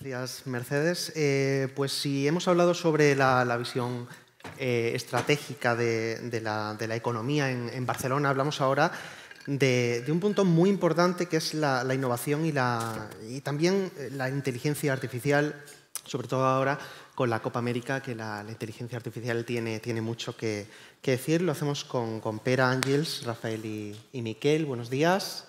Gracias, Mercedes. Eh, pues si hemos hablado sobre la, visión eh, estratégica de, la, economía en, Barcelona, hablamos ahora de, un punto muy importante que es la, innovación y, y, también la inteligencia artificial, sobre todo ahora con la Copa América, que la, inteligencia artificial tiene, tiene mucho que, decir. Lo hacemos con, con Pera, Ángels, Rafael y, y Miquel. Buenos días.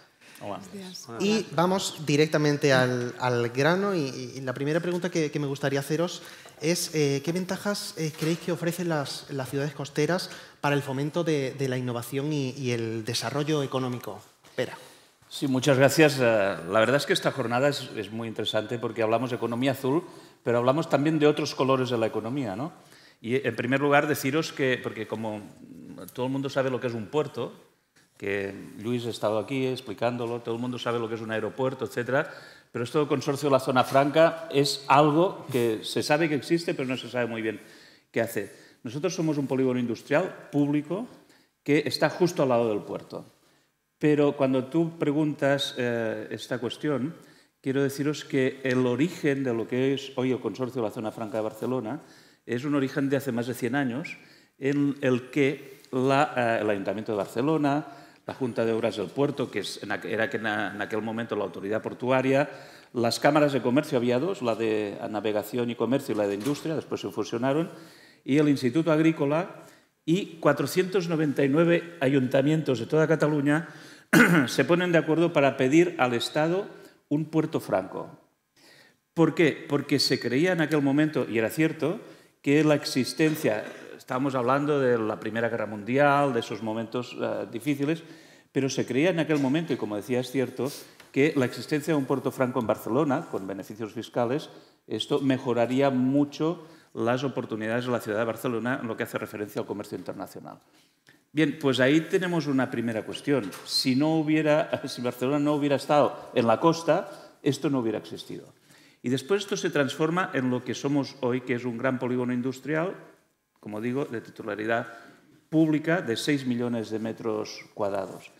Y vamos directamente al, grano y, la primera pregunta que, me gustaría haceros es eh, ¿qué ventajas eh, creéis que ofrecen las, ciudades costeras para el fomento de, la innovación y, el desarrollo económico? Espera. Sí, muchas gracias. Eh, la verdad es que esta jornada es, es, muy interesante porque hablamos de economía azul, pero hablamos también de otros colores de la economía. ¿no? Y en primer lugar deciros que, porque como todo el mundo sabe lo que es un puerto, que Luis ha estado aquí explicándolo, todo el mundo sabe lo que es un aeropuerto, etcétera, pero esto del consorcio de la zona franca es algo que se sabe que existe, pero no se sabe muy bien qué hace. Nosotros somos un polígono industrial público que está justo al lado del puerto. Pero cuando tú preguntas eh, esta cuestión, quiero deciros que el origen de lo que es hoy el consorcio de la zona franca de Barcelona es un origen de hace más de 100 años en el que eh, el Ayuntamiento de Barcelona, la Junta de Obras del Puerto, que era en aquel momento la autoridad portuaria, las cámaras de comercio había dos, la de navegación y comercio y la de industria, después se fusionaron, y el Instituto Agrícola y 499 ayuntamientos de toda Cataluña se ponen de acuerdo para pedir al Estado un puerto franco. ¿Por qué? Porque se creía en aquel momento, y era cierto, que la existencia Estábamos hablando de la Primera Guerra Mundial, de esos momentos eh, difíciles, pero se creía en aquel momento, y como decía es cierto, que la existencia de un puerto franco en Barcelona, con beneficios fiscales, esto mejoraría mucho las oportunidades de la ciudad de Barcelona en lo que hace referencia al comercio internacional. Bien, pues ahí tenemos una primera cuestión. Si, no hubiera, si Barcelona no hubiera estado en la costa, esto no hubiera existido. Y después esto se transforma en lo que somos hoy, que es un gran polígono industrial como digo, de titularidad pública de 6 millones de metros cuadrados.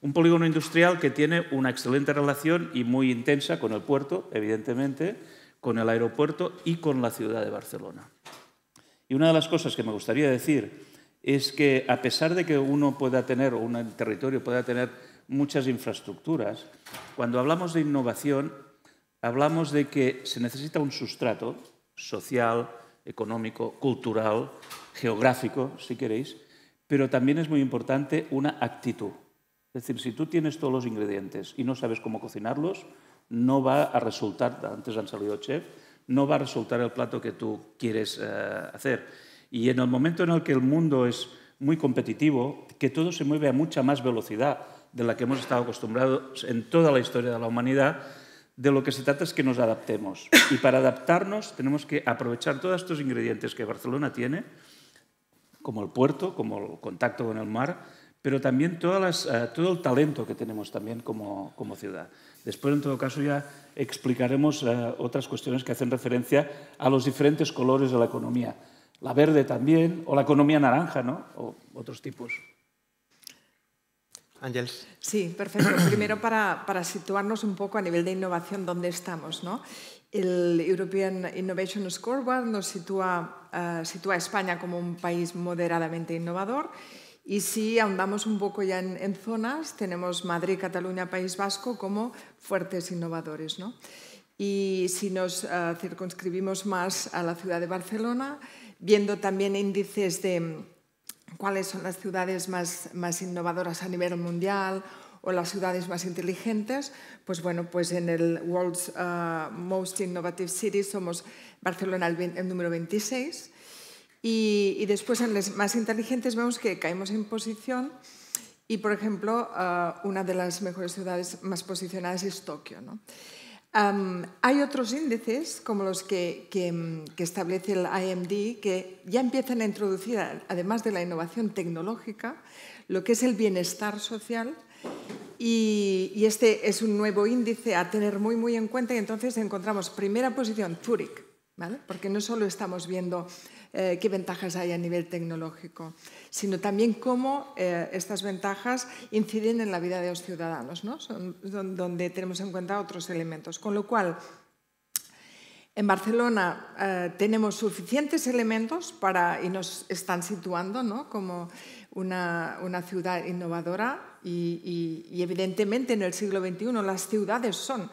Un polígono industrial que tiene una excelente relación y muy intensa con el puerto, evidentemente, con el aeropuerto y con la ciudad de Barcelona. Y una de las cosas que me gustaría decir es que a pesar de que uno pueda tener, o un territorio pueda tener muchas infraestructuras, cuando hablamos de innovación, hablamos de que se necesita un sustrato social, económico, cultural, geográfico, si queréis, pero también es muy importante una actitud. Es decir, si tú tienes todos los ingredientes y no sabes cómo cocinarlos, no va a resultar, antes han salido chef, no va a resultar el plato que tú quieres eh, hacer. Y en el momento en el que el mundo es muy competitivo, que todo se mueve a mucha más velocidad de la que hemos estado acostumbrados en toda la historia de la humanidad, de lo que se trata es que nos adaptemos. Y para adaptarnos tenemos que aprovechar todos estos ingredientes que Barcelona tiene, como el puerto, como el contacto con el mar, pero también eh, todo el talento que tenemos también como, como, ciudad. Después, en todo caso, ya explicaremos eh, otras cuestiones que hacen referencia a los diferentes colores de la economía. La verde también, o la economía naranja, ¿no? o otros tipos. Ángeles. Sí, perfecto. Primero para, para, situarnos un poco a nivel de innovación, ¿dónde estamos? ¿no? El European Innovation Scoreboard nos sitúa, uh, sitúa a España como un país moderadamente innovador y si ahondamos un poco ya en, en, zonas, tenemos Madrid, Cataluña, País Vasco como fuertes innovadores. ¿no? Y si nos uh, circunscribimos más a la ciudad de Barcelona, viendo también índices de cuáles son las ciudades más, más innovadoras a nivel mundial o las ciudades más inteligentes, pues bueno, pues en el World's uh, Most Innovative Cities somos Barcelona el, número 26 y, y, después en las más inteligentes vemos que caemos en posición y, por ejemplo, uh, una de las mejores ciudades más posicionadas es Tokio. ¿no? Hay otros índices, como los que, establece el IMD, que ya empiezan a introducir, además de la innovación tecnológica, lo que es el bienestar social. Y, y, este es un nuevo índice a tener muy, muy en cuenta. Y entonces encontramos primera posición, Zurich, ¿vale? porque no solo estamos viendo eh, qué ventajas hay a nivel tecnológico, sino también cómo eh, estas ventajas inciden en la vida de los ciudadanos, ¿no? Donde tenemos en cuenta otros elementos. Con lo cual, En Barcelona eh, tenemos suficientes elementos para, y nos están situando ¿no? como una, ciudad innovadora y, evidentemente en el siglo XXI las ciudades son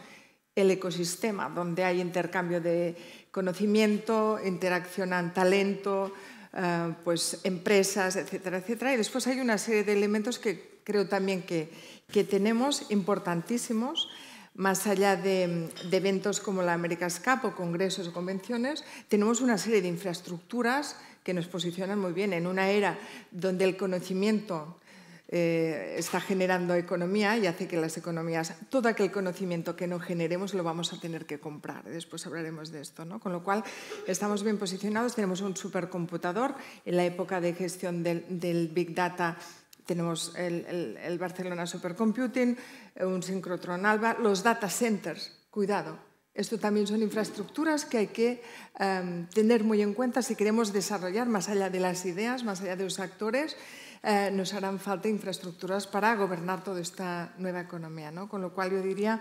el ecosistema donde hay intercambio de conocimiento, interaccionan talento, eh, pues empresas, etcétera, etcétera. Y después hay una serie de elementos que creo también que, que tenemos importantísimos más allá de, de, eventos como la America's Cup o congresos o convenciones, tenemos una serie de infraestructuras que nos posicionan muy bien en una era donde el conocimiento eh, está generando economía y hace que las economías, todo aquel conocimiento que no generemos lo vamos a tener que comprar. Después hablaremos de esto. ¿no? Con lo cual, estamos bien posicionados, tenemos un supercomputador. En la época de gestión del, Big Data tenemos el, el, el Barcelona Supercomputing, un sincrotron Alba, los data centers, cuidado. Esto también son infraestructuras que hay que um, tener muy en cuenta si queremos desarrollar más allá de las ideas, más allá de los actores. Eh, nos harán falta infraestructuras para gobernar toda esta nueva economía. ¿no? Con lo cual yo diría,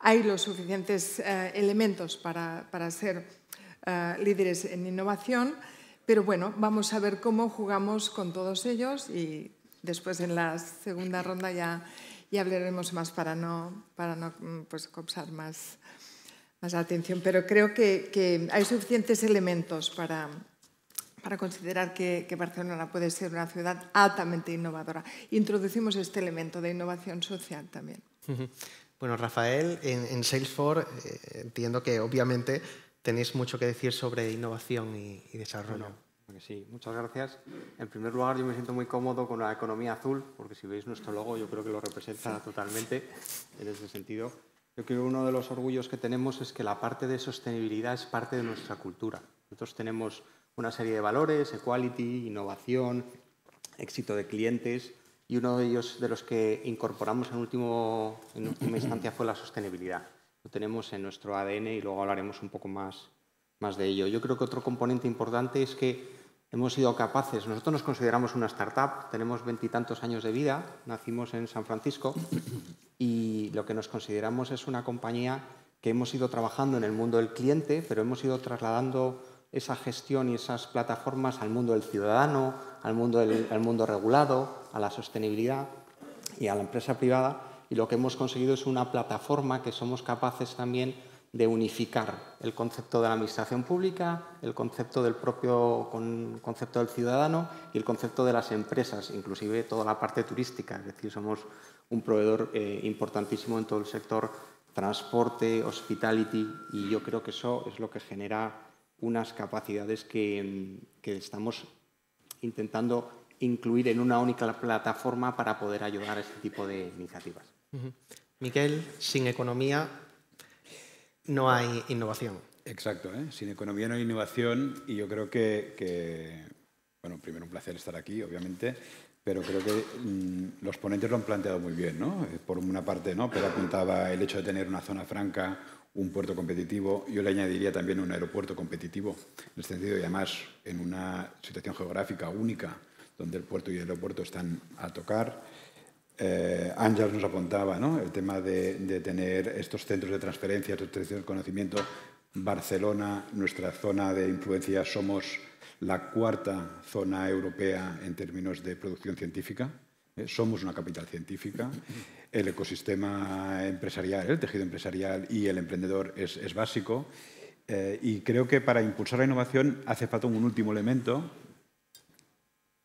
hay los suficientes eh, elementos para, para ser eh, líderes en innovación, pero bueno, vamos a ver cómo jugamos con todos ellos y después en la segunda ronda ya, ya hablaremos más para no, para no pues, copsar más, más atención. Pero creo que hay suficientes elementos para, para considerar que, que, Barcelona puede ser una ciudad altamente innovadora. Introducimos este elemento de innovación social también. Bueno, Rafael, en, en Salesforce eh, entiendo que obviamente tenéis mucho que decir sobre innovación y, y desarrollo. Bueno. Sí, muchas gracias. En primer lugar, yo me siento muy cómodo con la economía azul, porque si veis nuestro logo, yo creo que lo representa totalmente en ese sentido. Yo creo que uno de los orgullos que tenemos es que la parte de sostenibilidad es parte de nuestra cultura. Nosotros tenemos una serie de valores, equality, innovación, éxito de clientes, y uno de ellos de los que incorporamos en, último, en última instancia fue la sostenibilidad. Lo tenemos en nuestro ADN y luego hablaremos un poco más, más de ello. Yo creo que otro componente importante es que hemos sido capaces, nosotros nos consideramos una startup, tenemos veintitantos años de vida, nacimos en San Francisco y lo que nos consideramos es una compañía que hemos ido trabajando en el mundo del cliente, pero hemos ido trasladando esa gestión y esas plataformas al mundo del ciudadano, al mundo, del, mundo regulado, a la sostenibilidad y a la empresa privada. Y lo que hemos conseguido es una plataforma que somos capaces también de unificar el concepto de la administración pública, el concepto del propio con, concepto del ciudadano y el concepto de las empresas, inclusive toda la parte turística. Es decir, somos un proveedor eh, importantísimo en todo el sector transporte, hospitality, y yo creo que eso es lo que genera unas capacidades que, que estamos intentando incluir en una única plataforma para poder ayudar a este tipo de iniciativas. Uh -huh. Miquel, sin economía no hay innovación. Exacto, ¿eh? sin economía no hay innovación y yo creo que, que, bueno, primero un placer estar aquí, obviamente, pero creo que mmm, los ponentes lo han planteado muy bien, ¿no? Eh, por una parte, ¿no? Pero apuntaba el hecho de tener una zona franca, un puerto competitivo, yo le añadiría también un aeropuerto competitivo, en el sentido, y además, en una situación geográfica única, donde el puerto y el aeropuerto están a tocar, eh, Ángel nos apuntaba ¿no? el tema de, de, tener estos centros de transferencia, estos centros de conocimiento. Barcelona, nuestra zona de influencia, somos la cuarta zona europea en términos de producción científica. ¿Eh? Somos una capital científica. El ecosistema empresarial, el tejido empresarial y el emprendedor es, básico. Eh, y creo que para impulsar la innovación hace falta un último elemento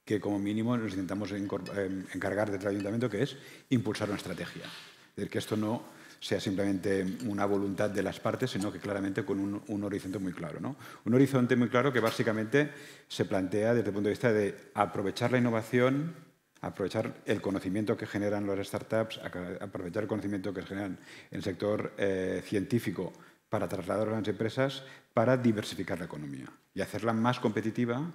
que como mínimo nos intentamos encargar del ayuntamiento, que es impulsar una estrategia. Es decir, que esto no sea simplemente una voluntad de las partes, sino que claramente con un, un, horizonte muy claro. ¿no? Un horizonte muy claro que básicamente se plantea desde el punto de vista de aprovechar la innovación, aprovechar el conocimiento que generan las startups, aprovechar el conocimiento que generan en el sector eh, científico para trasladar a las empresas, para diversificar la economía y hacerla más competitiva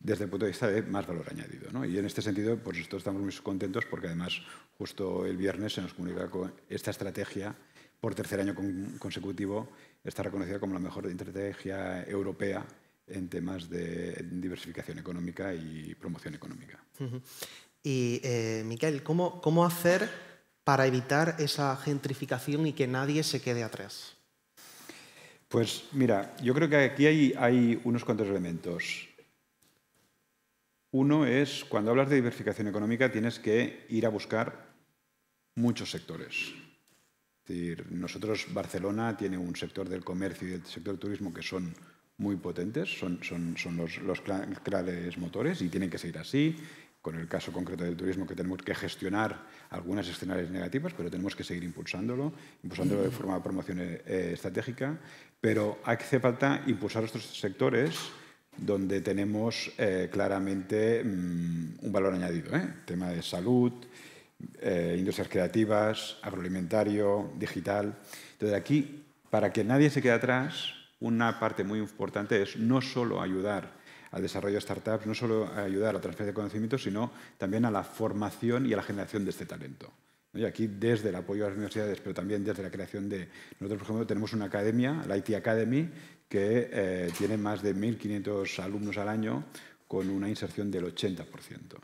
desde el punto de vista de más valor añadido. ¿no? Y en este sentido, pues nosotros estamos muy contentos porque además justo el viernes se nos comunica con esta estrategia por tercer año consecutivo está reconocida como la mejor estrategia europea en temas de diversificación económica y promoción económica. Y, eh, Miquel, ¿cómo, ¿cómo hacer para evitar esa gentrificación y que nadie se quede atrás? Pues mira, yo creo que aquí hay, unos cuantos elementos. Uno es, cuando hablas de diversificación económica, tienes que ir a buscar muchos sectores. Es decir, nosotros, Barcelona tiene un sector del comercio y del sector del turismo que son muy potentes, son, son, son los, los claves motores y tienen que seguir así. Con el caso concreto del turismo, que tenemos que gestionar algunas escenarios negativas, pero tenemos que seguir impulsándolo, impulsándolo de forma de promoción eh, estratégica. Pero hace falta impulsar estos sectores donde tenemos eh, claramente mmm, un valor añadido. ¿eh? Tema de salud, eh, industrias creativas, agroalimentario, digital. Entonces, aquí, para que nadie se quede atrás, una parte muy importante es no solo ayudar al desarrollo de startups, no solo ayudar a la transferencia de conocimientos, sino también a la formación y a la generación de este talento. Y aquí, desde el apoyo a las universidades, pero también desde la creación de... Nosotros, por ejemplo, tenemos una academia, la IT Academy, que eh, tiene más de 1.500 alumnos al año con una inserción del 80%.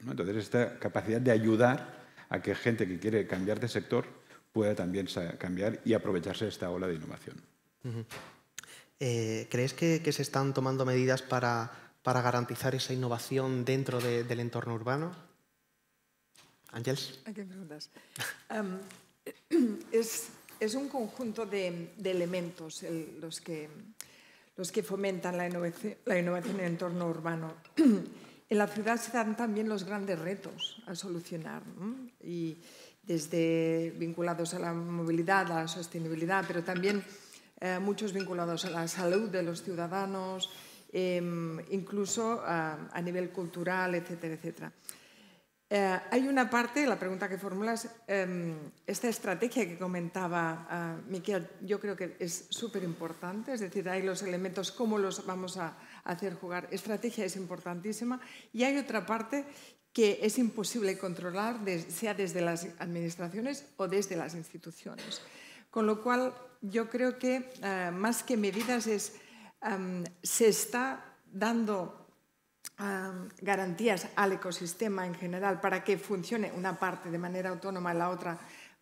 ¿no? Entonces, esta capacidad de ayudar a que gente que quiere cambiar de sector pueda también cambiar y aprovecharse de esta ola de innovación. Eh, ¿Crees que, se están tomando medidas para, para garantizar esa innovación dentro de, del entorno urbano? Ángels. ¿A qué preguntas? Um, es, es, un conjunto de, de elementos el, los, que, los que fomentan la innovación, la innovación en el entorno urbano. En la ciudad se dan también los grandes retos a solucionar, ¿no? y desde vinculados a la movilidad, a la sostenibilidad, pero también eh, muchos vinculados a la salud de los ciudadanos, eh, incluso a, nivel cultural, etcétera, etcétera. Eh, hay una parte, la pregunta que formulas, eh, esta estrategia que comentaba uh, Miquel, yo creo que es súper importante, es decir, hay los elementos, cómo los vamos a hacer jugar. Estrategia es importantísima y hay otra parte que es imposible controlar, sea desde las administraciones o desde las instituciones. Con lo cual, yo creo que uh, más que medidas es, se está dando garantías al ecosistema en general para que funcione una parte de manera autónoma y la otra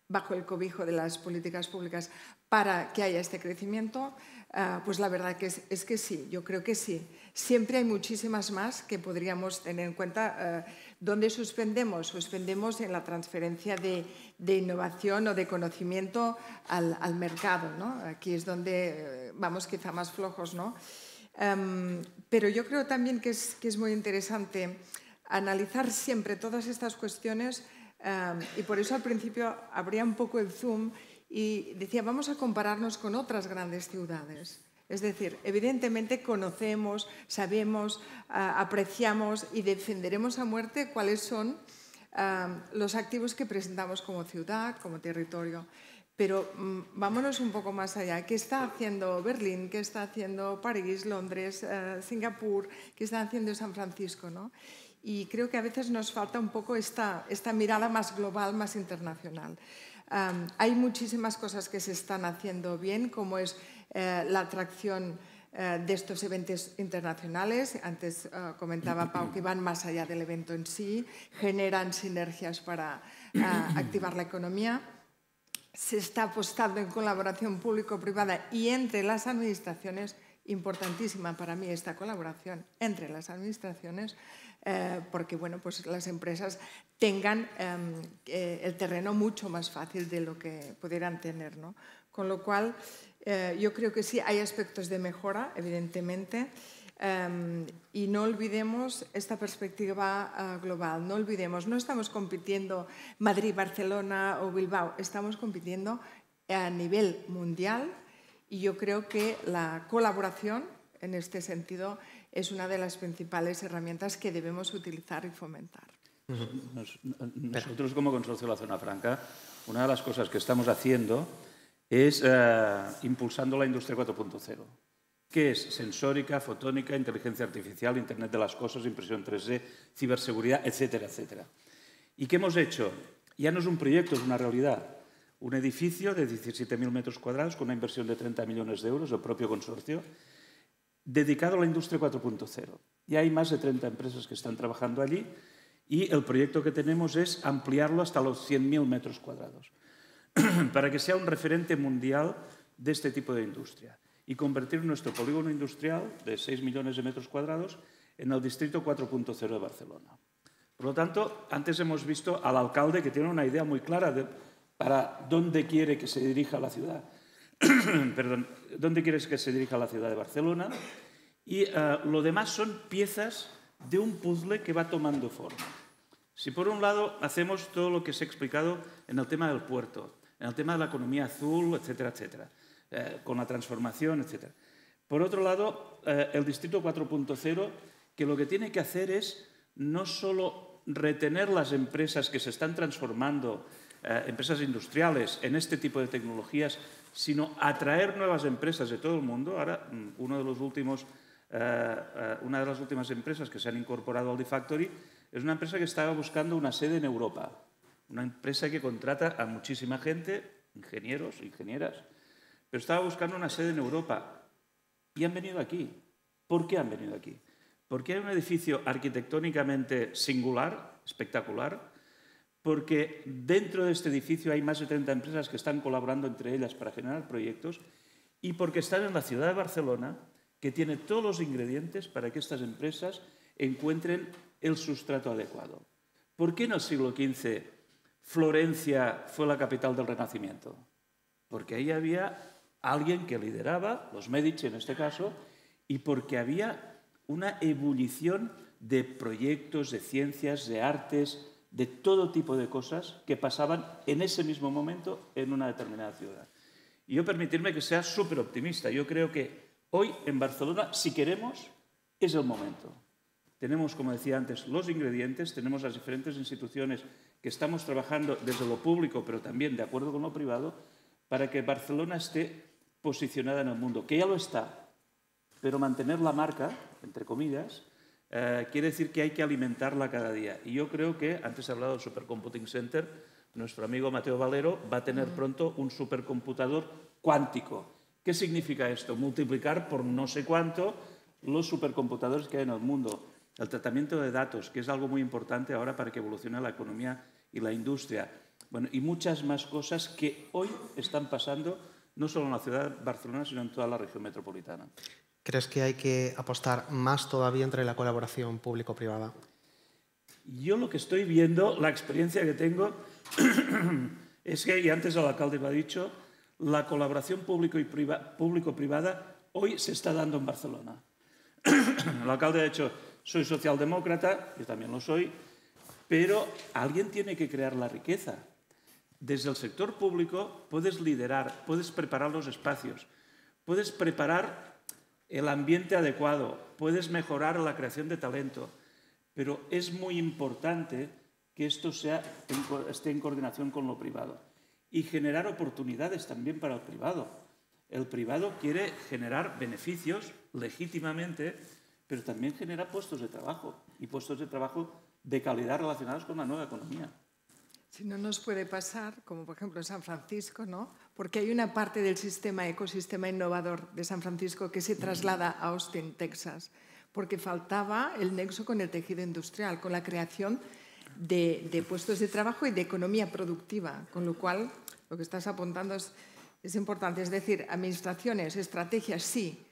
bajo el cobijo de las políticas públicas para que haya este crecimiento, uh, pues la verdad es, que sí, yo creo que sí. Siempre hay muchísimas más que podríamos tener en cuenta. Uh, ¿Dónde suspendemos? Suspendemos en la transferencia de, innovación o de conocimiento al, mercado. Aquí es donde uh, vamos quizá más flojos. ¿no? Um, pero yo creo también que es, muy interesante analizar siempre todas estas cuestiones y por eso al principio abría un poco el zoom y decía, vamos a compararnos con otras grandes ciudades. Es decir, evidentemente conocemos, sabemos, apreciamos y defenderemos a muerte cuáles son los activos que presentamos como ciudad, como territorio. Pero mmm, vámonos un poco más allá. ¿Qué está haciendo Berlín? ¿Qué está haciendo París, Londres, eh, Singapur? ¿Qué está haciendo San Francisco? ¿no? Y creo que a veces nos falta un poco esta, esta mirada más global, más internacional. Um, hay muchísimas cosas que se están haciendo bien, como es eh, la atracción eh, de estos eventos internacionales. Antes uh, comentaba Pau que van más allá del evento en sí, generan sinergias para uh, activar la economía se está apostando en colaboración público-privada y entre las administraciones, importantísima para mí esta colaboración entre las administraciones, eh, porque bueno, pues las empresas tengan eh, el terreno mucho más fácil de lo que pudieran tener. ¿no? Con lo cual, eh, yo creo que sí hay aspectos de mejora, evidentemente, Um, y no olvidemos esta perspectiva uh, global, no olvidemos, no estamos compitiendo Madrid, Barcelona o Bilbao, estamos compitiendo a nivel mundial y yo creo que la colaboración en este sentido es una de las principales herramientas que debemos utilizar y fomentar. Nos, nosotros como Consorcio de la Zona Franca, una de las cosas que estamos haciendo es uh, impulsando la industria 4.0 ¿Qué es? Sensórica, fotónica, inteligencia artificial, Internet de las Cosas, impresión 3D, ciberseguridad, etcétera, etcétera. ¿Y qué hemos hecho? Ya no es un proyecto, es una realidad. Un edificio de 17.000 metros cuadrados con una inversión de 30 millones de euros del propio consorcio, dedicado a la industria 4.0. Ya hay más de 30 empresas que están trabajando allí y el proyecto que tenemos es ampliarlo hasta los 100.000 metros cuadrados para que sea un referente mundial de este tipo de industria. y convertir nuestro polígono industrial de 6 millones de metros cuadrados en el distrito 4.0 de Barcelona. Por lo tanto, antes hemos visto al alcalde que tiene una idea muy clara de para dónde quiere que se dirija la ciudad. Perdón, dónde quiere que se dirija la ciudad de Barcelona. Y uh, lo demás son piezas de un puzzle que va tomando forma. Si por un lado hacemos todo lo que se ha explicado en el tema del puerto, en el tema de la economía azul, etcétera, etcétera, eh, con la transformación, etcétera. Por otro lado, eh, el Distrito 4.0, que lo que tiene que hacer es no solo retener las empresas que se están transformando, eh, empresas industriales, en este tipo de tecnologías, sino atraer nuevas empresas de todo el mundo. Ahora, mm, los últimos, una de las últimas empresas que se han incorporado al D-Factory es una empresa que estaba buscando una sede en Europa, una empresa que contrata a muchísima gente, ingenieros, ingenieras, pero estaba buscando una sede en Europa y han venido aquí. ¿Por qué han venido aquí? Porque hay un edificio arquitectónicamente singular, espectacular, porque dentro de este edificio hay más de 30 empresas que están colaborando entre ellas para generar proyectos y porque están en la ciudad de Barcelona, que tiene todos los ingredientes para que estas empresas encuentren el sustrato adecuado. ¿Por qué en el siglo XV Florencia fue la capital del Renacimiento? Porque ahí había alguien que lideraba, los Medici en este caso, y porque había una ebullición de proyectos, de ciencias, de artes, de todo tipo de cosas que pasaban en ese mismo momento en una determinada ciudad. Y yo permitirme que sea súper optimista. Yo creo que hoy en Barcelona, si queremos, es el momento. Tenemos, como decía antes, los ingredientes, tenemos las diferentes instituciones que estamos trabajando desde lo público, pero también de acuerdo con lo privado, para que Barcelona esté posicionada en el mundo, que ya lo está, pero mantener la marca, entre comillas, eh, quiere decir que hay que alimentarla cada día. Y yo creo que, antes he hablado del Supercomputing Center, nuestro amigo Mateo Valero va a tener pronto un supercomputador cuántico. ¿Qué significa esto? Multiplicar por no sé cuánto los supercomputadores que hay en el mundo. El tratamiento de datos, que es algo muy importante ahora para que evolucione la economía y la industria. Bueno, y muchas más cosas que hoy están pasando no solo en la ciudad de Barcelona, sino en toda la región metropolitana. ¿Crees que hay que apostar más todavía entre la colaboración público-privada? Yo lo que estoy viendo, la experiencia que tengo, es que, y antes el alcalde lo ha dicho, la colaboración público-privada hoy se está dando en Barcelona. el alcalde ha dicho, soy socialdemócrata, yo también lo soy, pero alguien tiene que crear la riqueza. Desde el sector público puedes liderar, puedes preparar los espacios, puedes preparar el ambiente adecuado, puedes mejorar la creación de talento, pero es muy importante que esto sea, esté en coordinación con lo privado y generar oportunidades también para el privado. El privado quiere generar beneficios legítimamente, pero también genera puestos de trabajo y puestos de trabajo de calidad relacionados con la nueva economía. Si no nos puede pasar, como por ejemplo en San Francisco, ¿no? Porque hay una parte del sistema ecosistema innovador de San Francisco que se traslada a Austin, Texas, porque faltaba el nexo con el tejido industrial, con la creación de, puestos de trabajo y de economía productiva, con lo cual lo que estás apuntando es importante. Es decir, administraciones, estrategias, sí,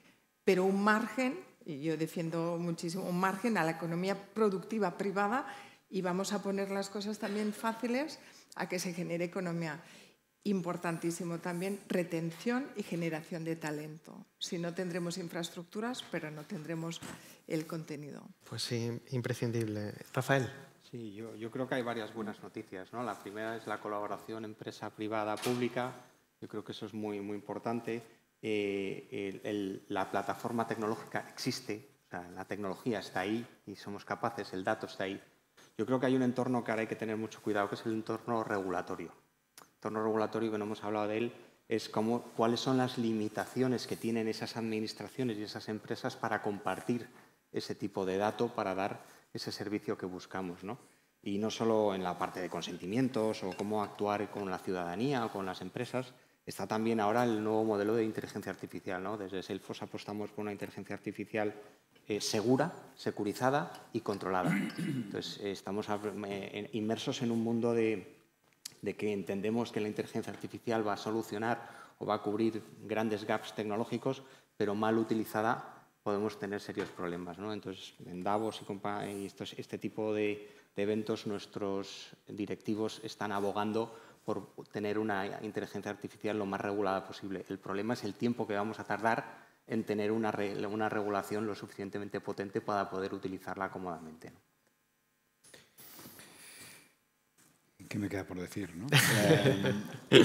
pero un margen, y yo defiendo muchísimo, un margen a la economía productiva privada y vamos a poner las cosas también fáciles a que se genere economía. Importantísimo también retención y generación de talento. Si no tendremos infraestructuras, pero no tendremos el contenido. Pues sí, imprescindible. Rafael. Sí, yo, yo creo que hay varias buenas noticias. ¿no? La primera es la colaboración empresa privada pública. Yo creo que eso es muy, muy importante. Eh, la plataforma tecnológica existe, la tecnología está ahí y somos capaces, el dato está ahí. Yo creo que hay un entorno que ahora hay que tener mucho cuidado, que es el entorno regulatorio. Entorno regulatorio, que no hemos hablado de él, es cómo, cuáles son las limitaciones que tienen esas administraciones y esas empresas para compartir ese tipo de datos, para dar ese servicio que buscamos. ¿no? Y no solo en la parte de consentimientos o cómo actuar con la ciudadanía o con las empresas, está también ahora el nuevo modelo de inteligencia artificial. ¿no? Desde Salesforce apostamos por una inteligencia artificial eh, segura, securizada y controlada. Entonces, eh, estamos eh, inmersos en un mundo de de que entendemos que la inteligencia artificial va a solucionar o va a cubrir grandes gaps tecnológicos, pero mal utilizada podemos tener serios problemas. ¿no? Entonces, en Davos y, este tipo de, eventos, nuestros directivos están abogando por tener una inteligencia artificial lo más regulada posible. El problema es el tiempo que vamos a tardar en tener una regulación lo suficientemente potente para poder utilizarla cómodamente. ¿Qué me queda por decir? ¿no? Eh,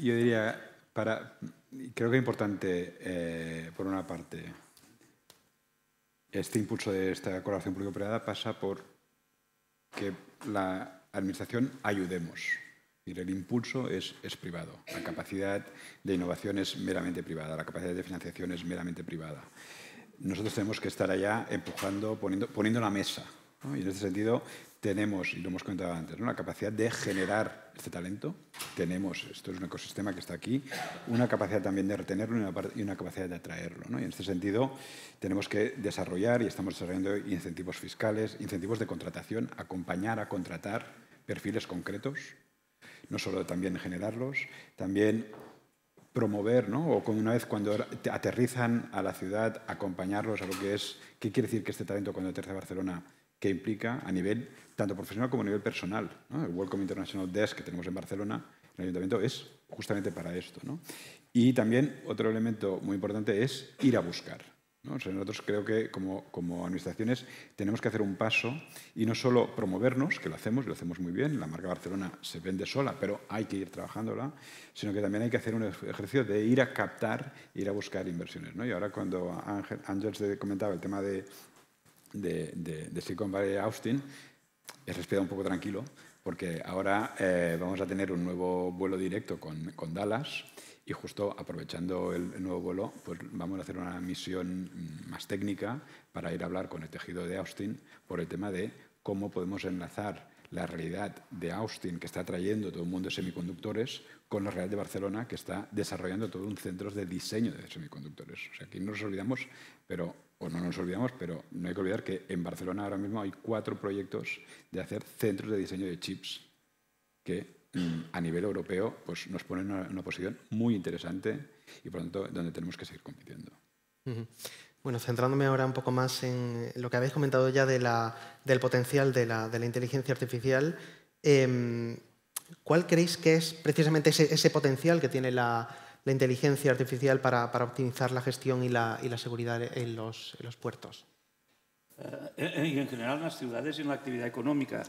yo diría, para, creo que es importante, eh, por una parte, este impulso de esta colaboración público-privada pasa por que la Administración ayudemos. El impulso es, es, privado, la capacidad de innovación es meramente privada, la capacidad de financiación es meramente privada. Nosotros tenemos que estar allá empujando, poniendo, poniendo la mesa. Y en este sentido, tenemos, y lo hemos comentado antes, la capacidad de generar este talento. Tenemos, esto es un ecosistema que está aquí, una capacidad también de retenerlo y una, capacidad de atraerlo. Y en este sentido, tenemos que desarrollar y estamos desarrollando incentivos fiscales, incentivos de contratación, acompañar a contratar perfiles concretos, no solo también generarlos, también promover, ¿no? o una vez cuando aterrizan a la ciudad, acompañarlos a lo que es, ¿qué quiere decir que este talento cuando aterriza a Barcelona que implica a nivel tanto profesional como a nivel personal. El Welcome International Desk que tenemos en Barcelona, en el ayuntamiento, es justamente para esto. Y también otro elemento muy importante es ir a buscar. nosotros creo que como, como, administraciones tenemos que hacer un paso y no solo promovernos, que lo hacemos, y lo hacemos muy bien, la marca Barcelona se vende sola, pero hay que ir trabajándola, sino que también hay que hacer un ejercicio de ir a captar, ir a buscar inversiones. Y ahora cuando Ángel comentaba el tema de, de, de, Silicon Valley Austin, es respirar un poco tranquilo, porque ahora eh, vamos a tener un nuevo vuelo directo con, con Dallas y justo aprovechando el, nuevo vuelo, pues vamos a hacer una misión más técnica para ir a hablar con el tejido de Austin por el tema de cómo podemos enlazar la realidad de Austin, que está trayendo todo un mundo de semiconductores, con la realidad de Barcelona, que está desarrollando todo un centro de diseño de semiconductores. O sea, aquí no nos olvidamos, pero o no nos olvidamos, pero no hay que olvidar que en Barcelona ahora mismo hay cuatro proyectos de hacer centros de diseño de chips que mm, a nivel europeo pues, nos ponen en una, posición muy interesante y por lo tanto donde tenemos que seguir compitiendo. Bueno, centrándome ahora un poco más en lo que habéis comentado ya de la, del potencial de la, de la inteligencia artificial, em, ¿cuál creéis que es precisamente ese, ese potencial que tiene la, la inteligencia artificial para, para optimizar la gestión y la, y la seguridad en los, en los puertos? Eh, y en general en las ciudades y en la actividad económica.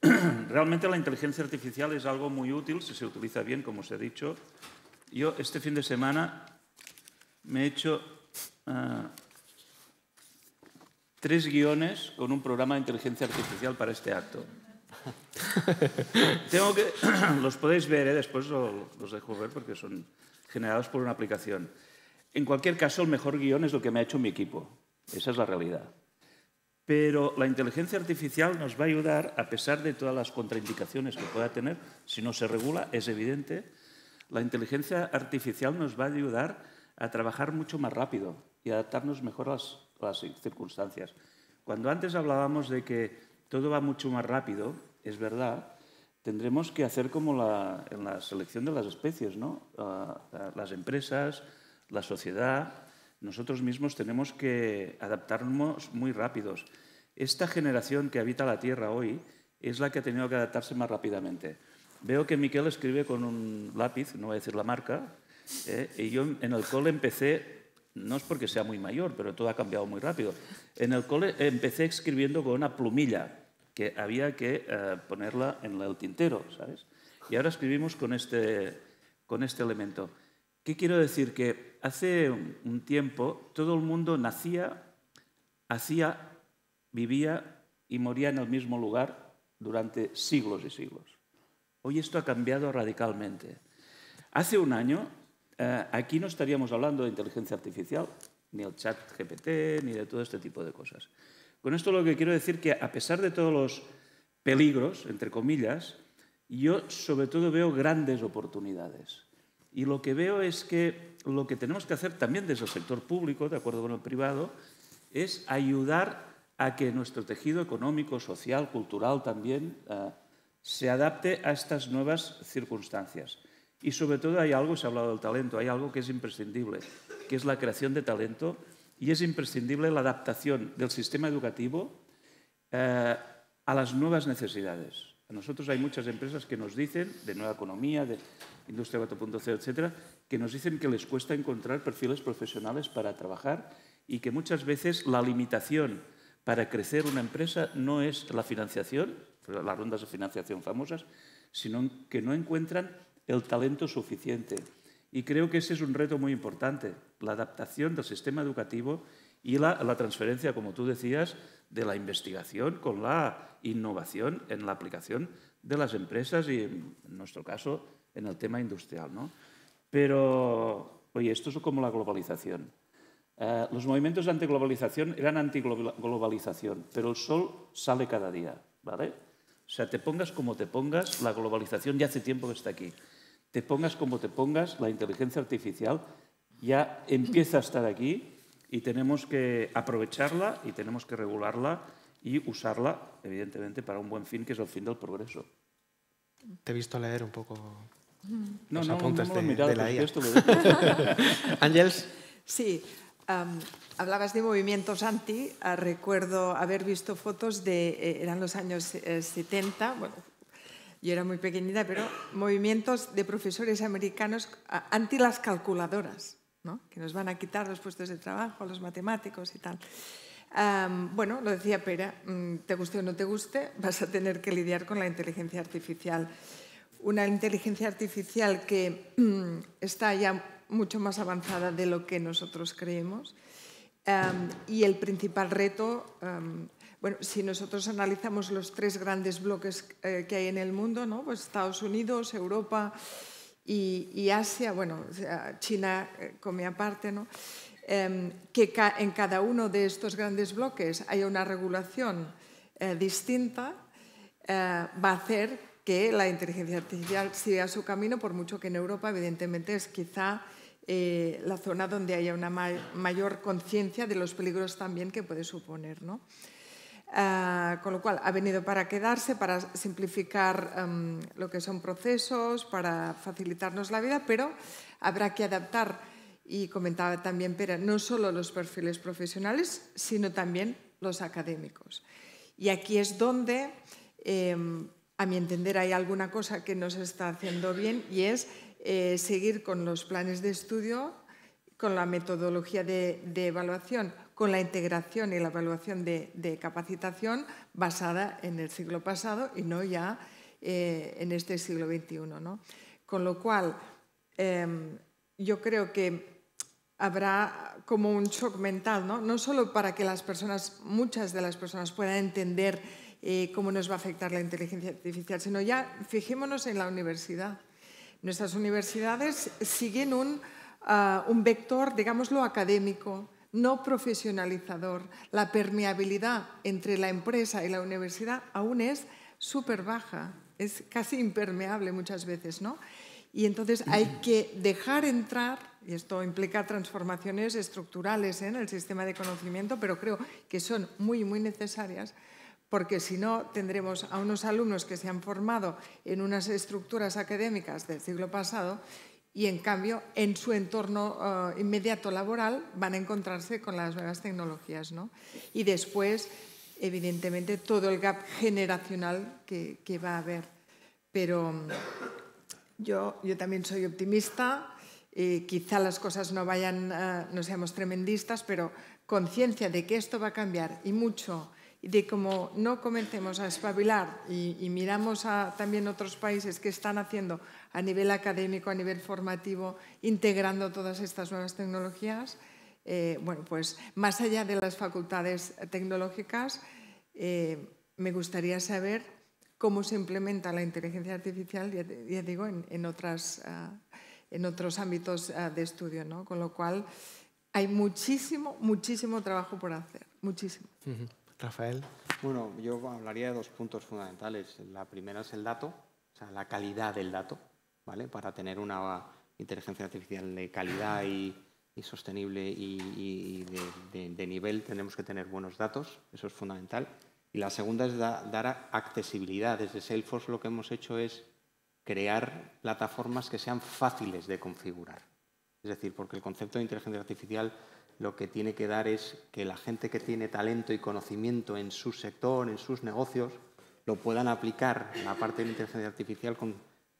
Realmente la inteligencia artificial es algo muy útil si se utiliza bien, como os he dicho. Yo este fin de semana me he hecho uh, tres guiones con un programa de inteligencia artificial para este acto. Tengo que, los podéis ver, ¿eh? después los dejo ver porque son generados por una aplicación. En cualquier caso, el mejor guion es lo que me ha hecho mi equipo. Esa es la realidad. Pero la inteligencia artificial nos va a ayudar, a pesar de todas las contraindicaciones que pueda tener, si no se regula, es evidente, la inteligencia artificial nos va a ayudar a trabajar mucho más rápido y adaptarnos mejor a las, a las circunstancias. Cuando antes hablábamos de que todo va mucho más rápido, es verdad, tendremos que hacer como en la selección de las especies, ¿no? las empresas, la sociedad, nosotros mismos tenemos que adaptarnos muy rápidos. Esta generación que habita la Tierra hoy es la que ha tenido que adaptarse más rápidamente. Veo que Miquel escribe con un lápiz, no voy a decir la marca, ¿eh? y yo en el cole empecé, no es porque sea muy mayor, pero todo ha cambiado muy rápido. En el cole empecé escribiendo con una plumilla, que había que eh, ponerla en el tintero, ¿sabes? Y ahora escribimos con este, con este elemento. ¿Qué quiero decir? Que hace un tiempo todo el mundo nacía, hacía, vivía y moría en el mismo lugar durante siglos y siglos. Hoy esto ha cambiado radicalmente. Hace un año eh, aquí no estaríamos hablando de inteligencia artificial, ni el chat GPT, ni de todo este tipo de cosas. Con esto lo que quiero decir que a pesar de todos los peligros, entre comillas, yo sobre todo veo grandes oportunidades. Y lo que veo es que lo que tenemos que hacer también desde el sector público, de acuerdo con el privado, es ayudar a que nuestro tejido económico, social, cultural también, eh, se adapte a estas nuevas circunstancias. Y sobre todo hay algo, se ha hablado del talento, hay algo que es imprescindible, que es la creación de talento y es imprescindible la adaptación del sistema educativo eh, a las nuevas necesidades. A nosotros hay muchas empresas que nos dicen, de nueva economía, de industria 4.0, etcétera, que nos dicen que les cuesta encontrar perfiles profesionales para trabajar y que muchas veces la limitación para crecer una empresa no es la financiación, las rondas de financiación famosas, sino que no encuentran el talento suficiente. Y creo que ese es un reto muy importante, la adaptación del sistema educativo y la, transferencia, como tú decías, de la investigación con la innovación en la aplicación de las empresas y, en nuestro caso, en el tema industrial. ¿no? Pero, oye, esto es como la globalización. Eh, los movimientos de antiglobalización eran antiglobalización, pero el sol sale cada día, ¿vale? O sea, te pongas como te pongas, la globalización ya hace tiempo que está aquí. Te pongas como te pongas, la inteligencia artificial ya empieza a estar aquí y tenemos que aprovecharla y tenemos que regularla y usarla, evidentemente, para un buen fin, que es el fin del progreso. Te he visto leer un poco no, los no, apuntes no, no, de, de, la IA. Ángels. Sí, Um, hablabas de movimientos anti. Uh, recuerdo haber visto fotos de, eh, eran los años eh, 70, bueno, yo era muy pequeñita, pero movimientos de profesores americanos anti las calculadoras, ¿no? que nos van a quitar los puestos de trabajo, los matemáticos y tal. Bueno, lo decía Pera, um, te guste o no te guste, vas a tener que lidiar con la inteligencia artificial. Una inteligencia artificial que está ya mucho más avanzada de lo que nosotros creemos. Y el principal reto, bueno, si nosotros analizamos los tres grandes bloques eh, que hay en el mundo, ¿no? pues Estados Unidos, Europa y, Asia, bueno, China eh, come aparte. Um, que en cada uno de estos grandes bloques haya una regulación eh, distinta, va a hacer que la inteligencia artificial siga su camino, por mucho que en Europa, evidentemente, es quizá la zona donde haya una ma mayor conciencia de los peligros también que puede suponer. ¿no? Uh, con lo cual, ha venido para quedarse, para simplificar um, lo que son procesos, para facilitarnos la vida, pero habrá que adaptar, y comentaba también Pera, no solo los perfiles profesionales, sino también los académicos. Y aquí es donde, eh, a mi entender, hay alguna cosa que no se está haciendo bien y es eh, seguir con los planes de estudio, con la metodología de evaluación, con la integración y la evaluación de, de, capacitación basada en el siglo pasado y no ya eh, en este siglo XXI. ¿no? Con lo cual, eh, yo creo que habrá como un shock mental, ¿no? no solo para que las personas, muchas de las personas puedan entender eh, cómo nos va a afectar la inteligencia artificial, sino ya fijémonos en la universidad. Nuestras universidades siguen un, uh, un vector, digámoslo, académico, no profesionalizador. La permeabilidad entre la empresa y la universidad aún es súper baja, es casi impermeable muchas veces, ¿no? Y entonces hay que dejar entrar, y esto implica transformaciones estructurales ¿eh? en el sistema de conocimiento, pero creo que son muy, muy necesarias, porque si no tendremos a unos alumnos que se han formado en unas estructuras académicas del siglo pasado y en cambio en su entorno uh, inmediato laboral van a encontrarse con las nuevas tecnologías. ¿no? Y después, evidentemente, todo el gap generacional que, que va a haber. Pero mm, yo, yo también soy optimista, eh, quizá las cosas no vayan, uh, no seamos tremendistas, pero conciencia de que esto va a cambiar y mucho y de cómo no comencemos a espabilar y, y miramos a también otros países que están haciendo a nivel académico, a nivel formativo, integrando todas estas nuevas tecnologías, eh, bueno, pues más allá de las facultades tecnológicas, eh, me gustaría saber cómo se implementa la inteligencia artificial, ya, ya digo, en, en, otras, uh, en otros ámbitos uh, de estudio, ¿no? Con lo cual, hay muchísimo, muchísimo trabajo por hacer, muchísimo. Uh -huh. Rafael. Bueno, yo hablaría de dos puntos fundamentales. La primera es el dato, o sea, la calidad del dato, Para tener una inteligencia artificial de calidad y, sostenible y, de, nivel tenemos que tener buenos datos, eso es fundamental. Y la segunda es dar accesibilidad. Desde Salesforce lo que hemos hecho es crear plataformas que sean fáciles de configurar. Es decir, porque el concepto de inteligencia artificial lo que tiene que dar es que la gente que tiene talento y conocimiento en su sector, en sus negocios, lo puedan aplicar en la parte de la inteligencia artificial con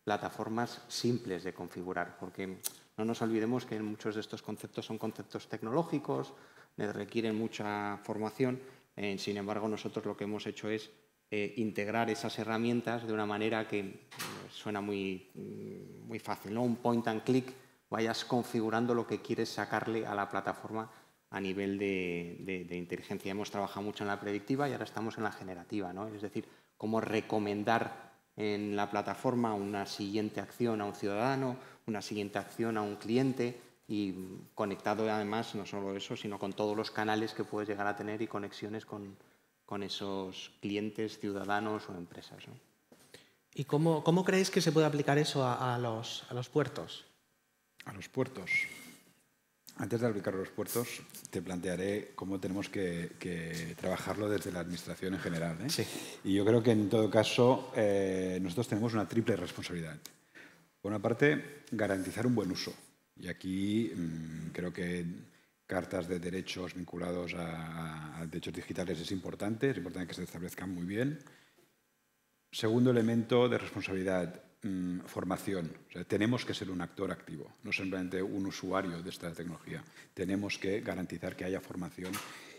plataformas simples de configurar, porque no nos olvidemos que muchos de estos conceptos son conceptos tecnológicos, requieren mucha formación, eh, sin embargo nosotros lo que hemos hecho es eh, integrar esas herramientas de una manera que eh, suena muy, mm, muy fácil, ¿no? un point and click, vayas configurando lo que quieres sacarle a la plataforma a nivel de, de inteligencia. Hemos trabajado mucho en la predictiva y ahora estamos en la generativa, ¿no? es decir, cómo recomendar en la plataforma una siguiente acción a un ciudadano, una siguiente acción a un cliente y conectado además no solo eso, sino con todos los canales que puedes llegar a tener y conexiones con, con esos clientes, ciudadanos o empresas. ¿Y cómo, cómo, creéis que se puede aplicar eso a, a, los, a los puertos? A los puertos. Antes de aplicar los puertos, te plantearé cómo tenemos que, trabajarlo desde la Administración en general. ¿eh? Y yo creo que en todo caso eh, nosotros tenemos una triple responsabilidad. Por una parte, garantizar un buen uso. Y aquí mm, creo que cartas de derechos vinculados a, a derechos digitales es importante, es importante que se establezcan muy bien. Segundo elemento de responsabilidad, Mm, formación. tenemos que ser un actor activo, no simplemente un usuario de esta tecnología. Tenemos que garantizar que haya formación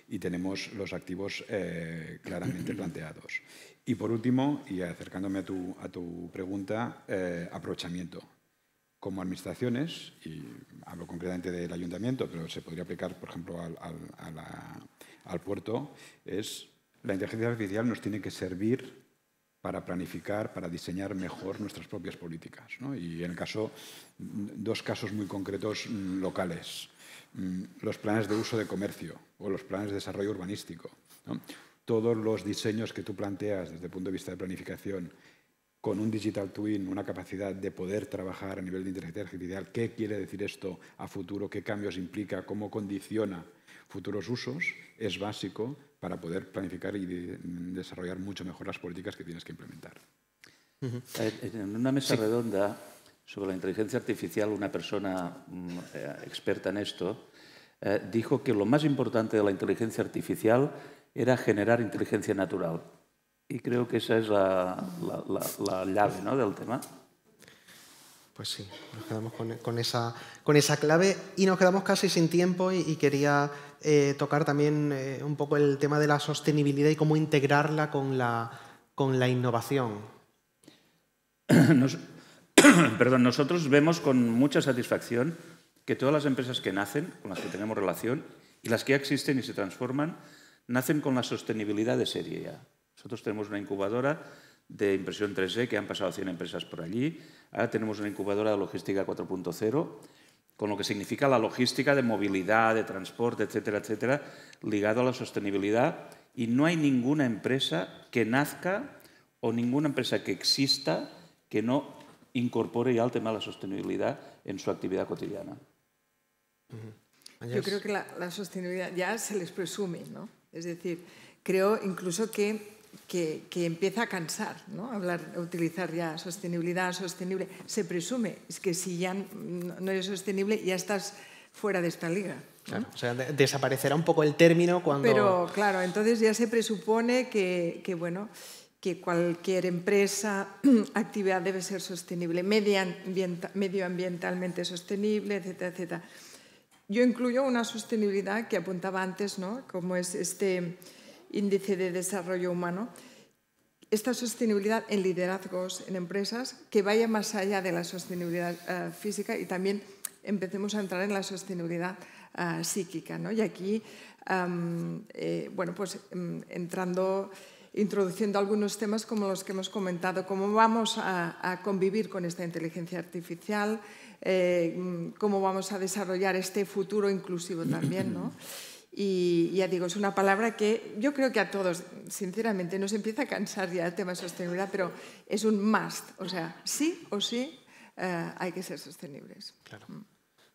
y tenemos los activos eh, claramente planteados. Y por último, y acercándome a tu, a tu pregunta, eh, aprovechamiento. Como administraciones, y hablo concretamente del ayuntamiento, pero se podría aplicar, por ejemplo, al, al, al puerto, es la inteligencia artificial nos tiene que servir para planificar, para diseñar mejor nuestras propias políticas. Y en el caso, dos casos muy concretos mm, locales. Mm, los planes de uso de comercio o los planes de desarrollo urbanístico. Todos los diseños que tú planteas desde el punto de vista de planificación con un digital twin, una capacidad de poder trabajar a nivel de inteligencia artificial, qué quiere decir esto a futuro, qué cambios implica, cómo condiciona futuros usos, es básico para poder planificar y desarrollar mucho mejor las políticas que tienes que implementar. Eh, en una mesa redonda sobre la inteligencia artificial, una persona mm, eh, experta en esto eh, dijo que lo más importante de la inteligencia artificial era generar inteligencia natural. Y creo que esa es la, llave ¿no? del tema. Pues sí, nos quedamos con, esa, con esa clave y nos quedamos casi sin tiempo y quería eh, tocar también eh, un poco el tema de la sostenibilidad y cómo integrarla con la, con la innovación. perdón, nosotros vemos con mucha satisfacción que todas las empresas que nacen, con las que tenemos relación, y las que ya existen y se transforman, nacen con la sostenibilidad de serie ya. Nosotros tenemos una incubadora de impresión 3D que han pasado 100 empresas por allí. Ahora tenemos una incubadora de logística 4.0 con lo que significa la logística de movilidad, de transporte, etcétera, etcétera, ligado a la sostenibilidad. Y no hay ninguna empresa que nazca o ninguna empresa que exista que no incorpore ya el tema de la sostenibilidad en su actividad cotidiana. Yo creo que la, la, sostenibilidad ya se les presume, ¿no? Es decir, creo incluso que que, empieza a cansar, ¿no? Hablar, utilizar ya sostenibilidad, sostenible. Se presume, es que si ya no eres sostenible, ya estás fuera de esta liga. o sea, desaparecerá un poco el término cuando... Pero claro, entonces ya se presupone que, bueno, que cualquier empresa, actividad debe ser sostenible, medioambientalmente sostenible, etcétera, etcétera. Yo incluyo una sostenibilidad que apuntaba antes, ¿no? como es este índice de desarrollo humano, esta sostenibilidad en liderazgos, en empresas, que vaya más allá de la sostenibilidad eh, física y también empecemos a entrar en la sostenibilidad eh, psíquica. ¿no? Y aquí, eh, bueno, pues em, entrando, introduciendo algunos temas como los que hemos comentado, cómo vamos a, a convivir con esta inteligencia artificial, cómo vamos a desarrollar este futuro inclusivo también, ¿no? Y ya digo, es una palabra que yo creo que a todos, sinceramente, nos empieza a cansar ya el tema de sostenibilidad, pero es un must. O sea, sí o sí eh, hay que ser sostenibles. Claro.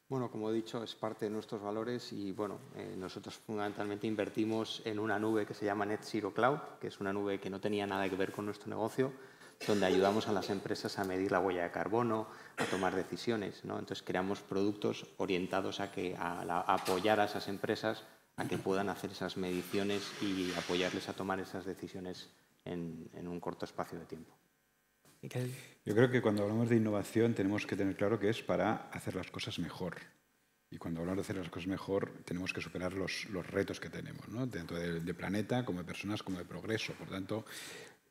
Bueno, como he dicho, es parte de nuestros valores y bueno, eh, nosotros fundamentalmente invertimos en una nube que se llama Net Zero Cloud, que es una nube que no tenía nada que ver con nuestro negocio, donde ayudamos a las empresas a medir la huella de carbono, a tomar decisiones. ¿no? Entonces creamos productos orientados a, que, a, apoyar a esas empresas a que puedan hacer esas mediciones y apoyarles a tomar esas decisiones en, en un corto espacio de tiempo. Yo creo que cuando hablamos de innovación tenemos que tener claro que es para hacer las cosas mejor. Y cuando hablamos de hacer las cosas mejor, tenemos que superar los, los retos que tenemos, ¿no? dentro del de planeta, como de personas, como de progreso. Por tanto,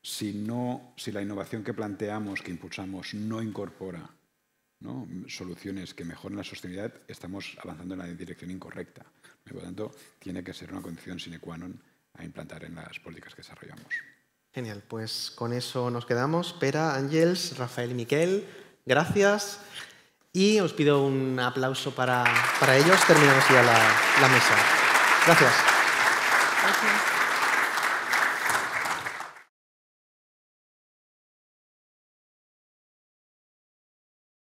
si, no, si la innovación que planteamos, que impulsamos, no incorpora ¿no? soluciones que mejoren la sostenibilidad, estamos avanzando en la dirección incorrecta. Por lo tanto, tiene que ser una condición sine qua non a implantar en las políticas que desarrollamos. Genial, pues con eso nos quedamos. Pera, Ángels, Rafael y Miquel, gracias. Y os pido un aplauso para, para ellos. Terminamos ya la, la mesa. Gracias. Gracias.